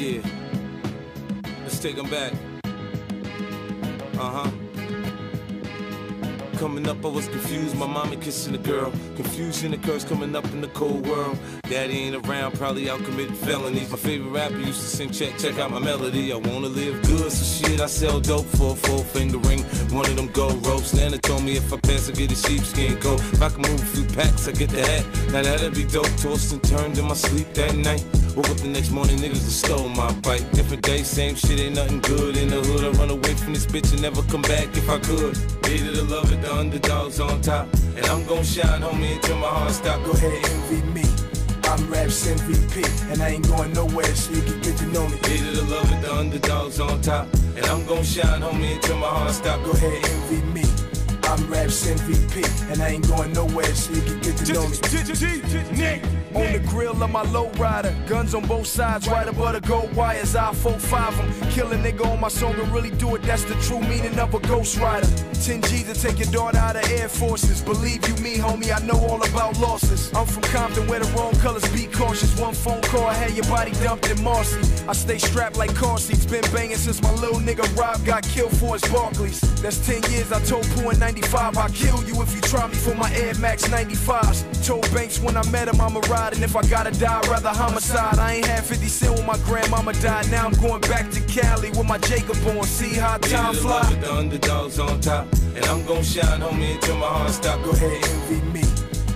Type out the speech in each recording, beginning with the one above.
Yeah. Let's take them back. Uh huh. Coming up, I was confused. My mommy kissing a girl. Confusion occurs coming up in the cold world. Daddy ain't around, probably out committing felonies. My favorite rapper used to sing, check, check out my melody. I wanna live good, so shit, I sell dope for a four finger ring. One of them gold ropes. Nana told me if I pass, I get a sheepskin coat. If I can move a few packs, I get the hat. Now that'd be dope. Tossed and turned in my sleep that night. Woke up the next morning, niggas have stole my bike. Different day, same shit, ain't nothing good in the hood. I run away from this bitch and never come back if I could. Hated to love it, the underdogs on top. And I'm gon' shine, homie, until my heart stop. Go ahead, and envy me. I'm Raps MVP, and I ain't going nowhere, so you can get to know me. Hated to love it, the underdogs on top. And I'm gon' shine, homie, until my heart stop. Go ahead, and envy me. I'm Raps MVP, and I ain't going nowhere, so you can get to know me. On the grill of my lowrider, guns on both sides, right above the gold wires. I 4-5 them, kill a nigga on my song and really do it. That's the true meaning of a ghost rider. 10 G to take your daughter out of Air Forces. Believe you me, homie, I know all about losses. I'm from Compton where the wrong colors be cautious. One phone call, I had your body dumped in Marcy. I stay strapped like car seats, been banging since my little nigga Rob got killed for his Barclays. That's 10 years, I told Pooh in 95, I'll kill you if you try me for my Air Max 95s. Told Banks when I met him, I'ma ride, and if I gotta die, I'd rather homicide. I ain't had 50 cent when my grandmama died. Now I'm going back to Cali with my Jacob on. See how time fly. it, the underdogs on top. And I'm gon' shine, homie, until my heart stop. Go ahead, envy me.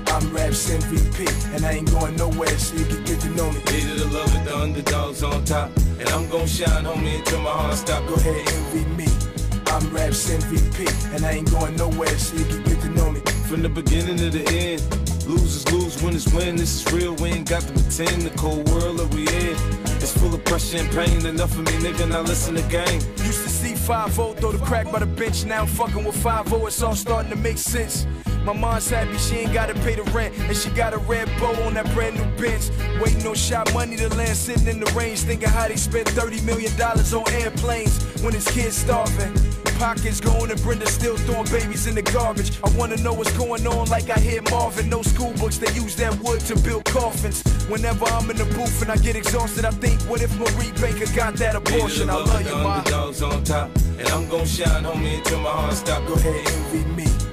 I'm Raps MVP, and I ain't going nowhere, so you can get to know me. Hated to love with the underdogs on top. And I'm gon' shine, homie, until my heart stop. Go ahead, envy me. I'm Raps MVP, and I ain't going nowhere, so you can get to know me. From the beginning to the end. Losers lose, winners win. This is real, we ain't got to pretend. The cold world that we in. It's full of pressure and pain. Enough of me, nigga, now listen to game. Used to see 5 0 throw the crack by the bench. Now I'm fucking with 5 0, it's all starting to make sense. My mom's happy she ain't gotta pay the rent, and she got a red bow on that brand new bench. Waiting on shot money to land, sitting in the range, thinking how they spent 30 million dollars on airplanes when his kids starving. Pockets going and Brenda still throwing babies in the garbage. I wanna know what's going on, like I hear Marvin. No school books, they use that wood to build coffins. Whenever I'm in the booth and I get exhausted, I think, what if Marie Baker got that abortion? I love you, ma. underdogs on top. And I'm gonna shine, homie, until my heart stop. Go ahead, envy me.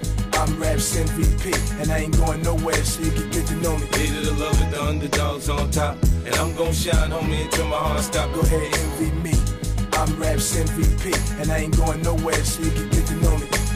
I'm Raps MVP, and I ain't going nowhere, so you can get to know me. To the love it, the underdogs on top. And I'm gon' shine, homie, until my heart stop. Go ahead, and envy me. I'm Raps MVP, and I ain't going nowhere, so you can get to know me.